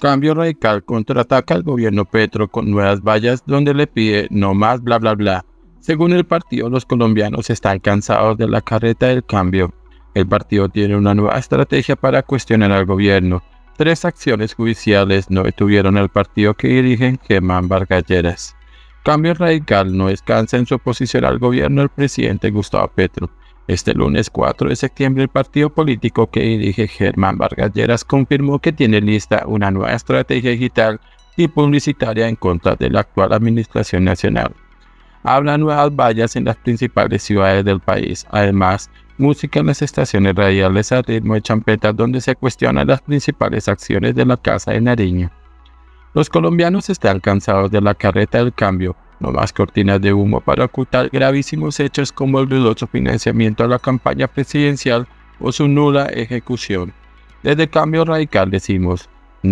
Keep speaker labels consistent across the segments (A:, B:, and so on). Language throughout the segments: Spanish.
A: Cambio Radical contraataca al gobierno Petro con nuevas vallas donde le pide no más bla bla bla. Según el partido, los colombianos están cansados de la carreta del cambio. El partido tiene una nueva estrategia para cuestionar al gobierno. Tres acciones judiciales no detuvieron al partido que dirigen Germán Vargas Cambio Radical no descansa en su oposición al gobierno del presidente Gustavo Petro. Este lunes 4 de septiembre el partido político que dirige Germán Vargas Lleras confirmó que tiene lista una nueva estrategia digital y publicitaria en contra de la actual administración nacional. Habla nuevas vallas en las principales ciudades del país. Además, música en las estaciones radiales a ritmo de champeta donde se cuestionan las principales acciones de la Casa de Nariño. Los colombianos están cansados de la carreta del cambio no más cortinas de humo para ocultar gravísimos hechos como el dudoso financiamiento a la campaña presidencial o su nula ejecución. Desde Cambio Radical decimos,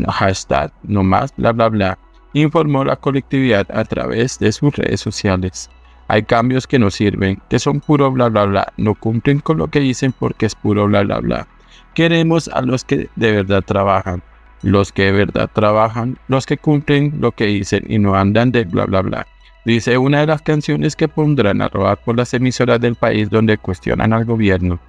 A: hashtag, no más, bla bla bla, informó la colectividad a través de sus redes sociales. Hay cambios que no sirven, que son puro bla bla bla, no cumplen con lo que dicen porque es puro bla bla bla. Queremos a los que de verdad trabajan, los que de verdad trabajan, los que cumplen lo que dicen y no andan de bla bla bla. Dice una de las canciones que pondrán a robar por las emisoras del país donde cuestionan al gobierno.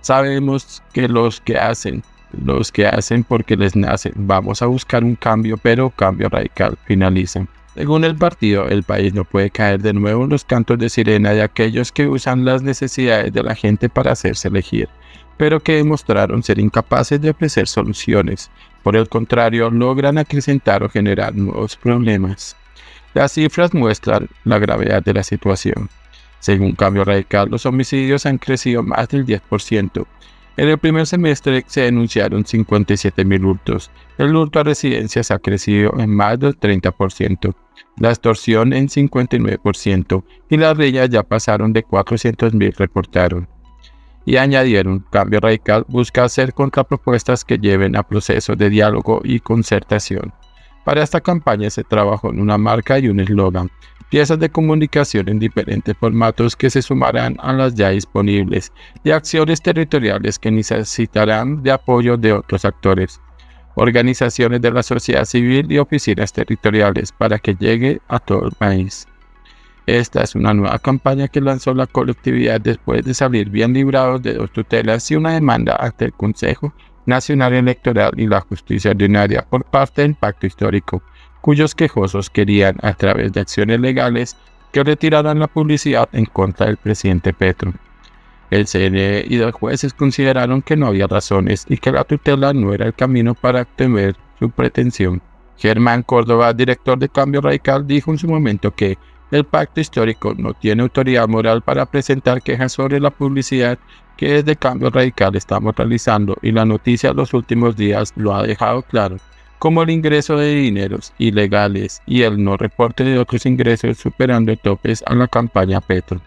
A: Sabemos que los que hacen, los que hacen porque les nace, vamos a buscar un cambio, pero cambio radical, finalizan. Según el partido, el país no puede caer de nuevo en los cantos de sirena de aquellos que usan las necesidades de la gente para hacerse elegir, pero que demostraron ser incapaces de ofrecer soluciones. Por el contrario, logran acrecentar o generar nuevos problemas. Las cifras muestran la gravedad de la situación. Según Cambio Radical, los homicidios han crecido más del 10%. En el primer semestre se denunciaron 57.000 hurtos. El hurto a residencias ha crecido en más del 30%, la extorsión en 59% y las riñas ya pasaron de 400.000 reportaron. Y añadieron, Cambio Radical busca hacer contrapropuestas que lleven a procesos de diálogo y concertación. Para esta campaña se trabajó en una marca y un eslogan, piezas de comunicación en diferentes formatos que se sumarán a las ya disponibles y acciones territoriales que necesitarán de apoyo de otros actores, organizaciones de la sociedad civil y oficinas territoriales para que llegue a todo el país. Esta es una nueva campaña que lanzó la colectividad después de salir bien librados de dos tutelas y una demanda ante el Consejo Nacional Electoral y la Justicia Ordinaria por parte del Pacto Histórico, cuyos quejosos querían, a través de acciones legales, que retiraran la publicidad en contra del presidente Petro. El CNE y los jueces consideraron que no había razones y que la tutela no era el camino para obtener su pretensión. Germán Córdoba, director de Cambio Radical, dijo en su momento que el pacto histórico no tiene autoridad moral para presentar quejas sobre la publicidad que desde Cambio Radical estamos realizando y la noticia de los últimos días lo ha dejado claro, como el ingreso de dineros ilegales y el no reporte de otros ingresos superando topes a la campaña Petro.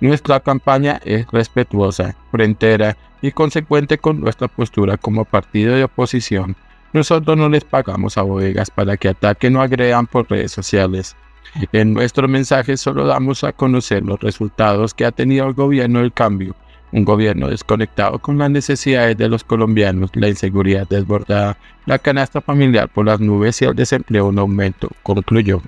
A: Nuestra campaña es respetuosa, frentera y consecuente con nuestra postura como partido de oposición. Nosotros no les pagamos a bodegas para que ataquen o agredan por redes sociales. En nuestro mensaje solo damos a conocer los resultados que ha tenido el gobierno del cambio un gobierno desconectado con las necesidades de los colombianos, la inseguridad desbordada, la canasta familiar por las nubes y el desempleo en aumento, concluyó.